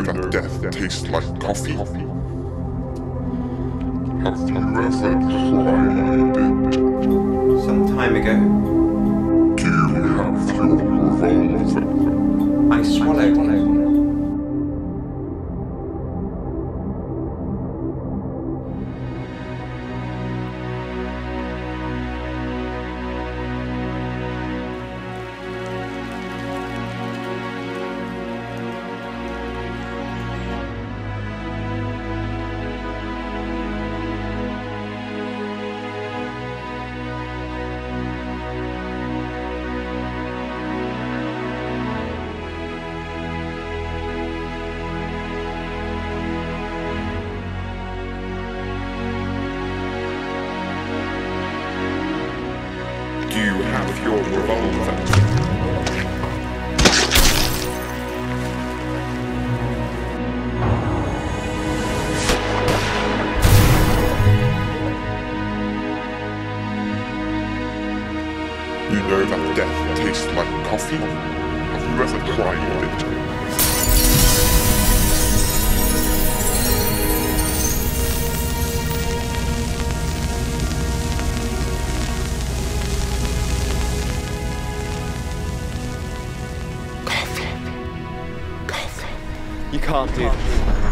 That death tastes like coffee? Have you ever tried it? Some time ago, you have your revolver? You know that death tastes like coffee? Have you ever tried it? You can't do this.